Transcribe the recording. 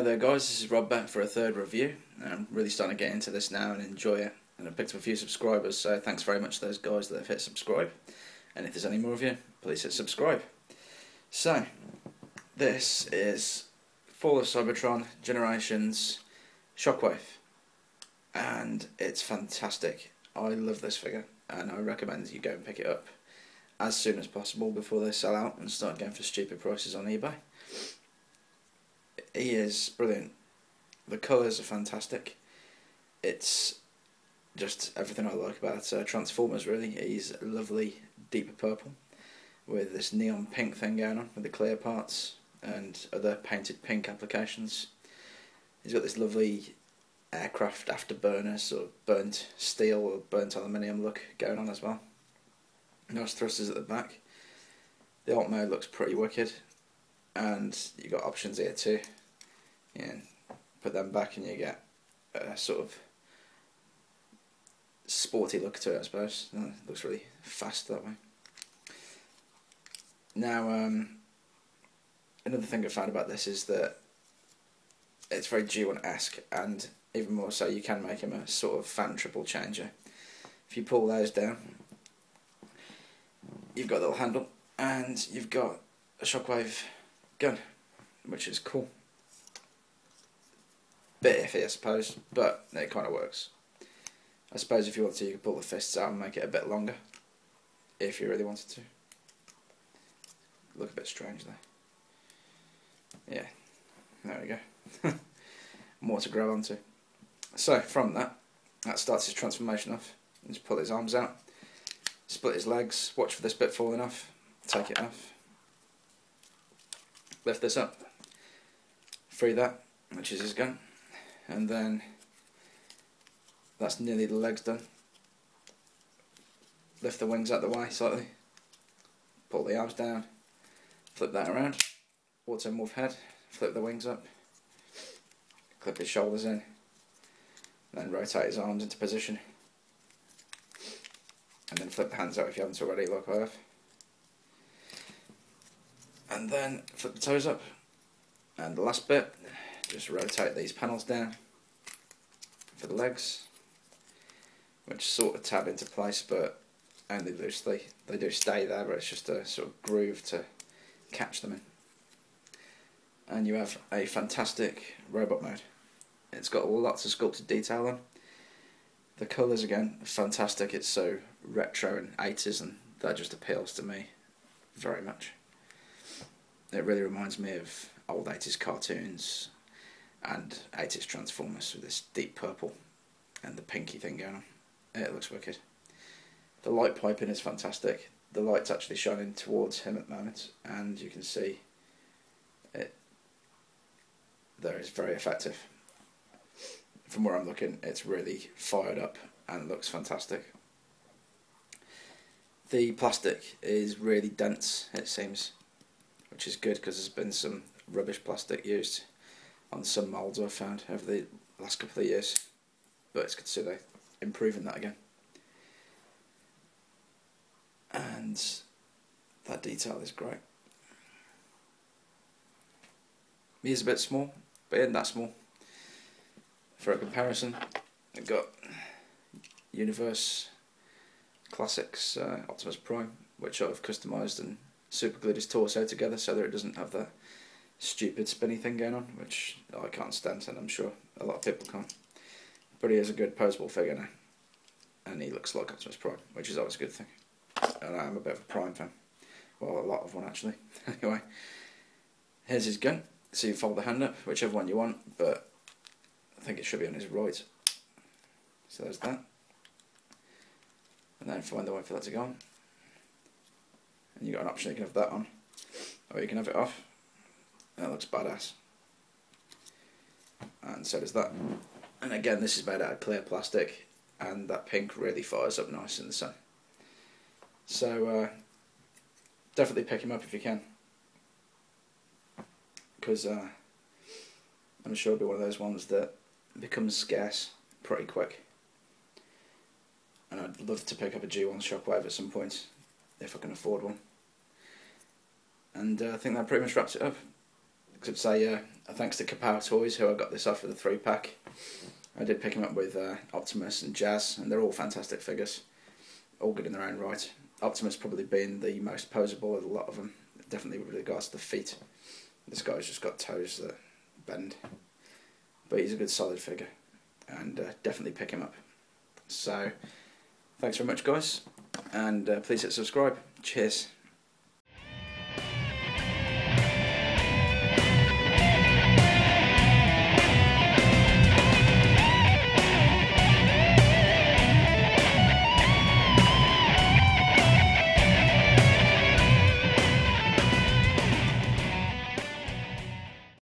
Hi there guys, this is Rob back for a third review. I'm really starting to get into this now and enjoy it and I've picked up a few subscribers so thanks very much to those guys that have hit subscribe and if there's any more of you please hit subscribe. So this is Fall of Cybertron Generations Shockwave and it's fantastic. I love this figure and I recommend you go and pick it up as soon as possible before they sell out and start going for stupid prices on eBay he is brilliant. The colours are fantastic. It's just everything I like about uh, Transformers, really. He's a lovely deep purple with this neon pink thing going on with the clear parts and other painted pink applications. He's got this lovely aircraft afterburner, sort of burnt steel or burnt aluminium look going on as well. Nice thrusters at the back. The alt mode looks pretty wicked, and you've got options here too yeah, put them back and you get a sort of sporty look to it I suppose. It looks really fast that way. Now um, another thing I found about this is that it's very G1-esque and even more so you can make him a sort of fan triple changer. If you pull those down you've got a little handle and you've got a shockwave gun which is cool bit iffy, I suppose, but it kind of works. I suppose if you want to, you could pull the fists out and make it a bit longer, if you really wanted to. Look a bit strange there. Yeah, there we go. More to grab onto. So, from that, that starts his transformation off. Just pull his arms out, split his legs, watch for this bit falling off, take it off, lift this up, free that, which is his gun and then that's nearly the legs done. Lift the wings out the way slightly, pull the arms down, flip that around, auto morph head, flip the wings up, clip his shoulders in, then rotate his arms into position, and then flip the hands out if you haven't already, like I have. And then flip the toes up, and the last bit, just rotate these panels down for the legs which sort of tab into place but only loosely. They do stay there but it's just a sort of groove to catch them in. And you have a fantastic robot mode. It's got lots of sculpted detail on. The colours again fantastic. It's so retro and 80s and that just appeals to me very much. It really reminds me of old 80s cartoons and 80s Transformers with this deep purple and the pinky thing going on. It looks wicked. The light piping is fantastic. The light's actually shining towards him at the moment and you can see it there is very effective. From where I'm looking it's really fired up and looks fantastic. The plastic is really dense it seems which is good because there's been some rubbish plastic used on some moulds I've found over the last couple of years. But it's good to see they're improving that again. And that detail is great. He is a bit small, but he isn't that small. For a comparison, I've got Universe Classics uh, Optimus Prime, which I've customised and super glued his torso together so that it doesn't have the stupid spinny thing going on, which oh, I can't stand, and I'm sure a lot of people can't. But he is a good posable figure now, and he looks like Optimus Prime, which is always a good thing. And I'm a bit of a Prime fan. Well, a lot of one actually. anyway, here's his gun. So you fold the hand up, whichever one you want, but I think it should be on his right. So there's that. And then find the way for that to go on. And you've got an option, you can have that on, or you can have it off. That looks badass. And so does that. And again, this is made out of clear plastic, and that pink really fires up nice in the sun. So uh, definitely pick him up if you can, because uh, I'm sure it'll be one of those ones that becomes scarce pretty quick. And I'd love to pick up a G1 Shockwave at some point, if I can afford one. And uh, I think that pretty much wraps it up except say uh, thanks to Kapow Toys who I got this off for the three pack. I did pick him up with uh, Optimus and Jazz, and they're all fantastic figures, all good in their own right. Optimus probably being the most posable of a lot of them, definitely with regards to the feet. This guy's just got toes that bend, but he's a good solid figure, and uh, definitely pick him up. So, thanks very much, guys, and uh, please hit subscribe. Cheers.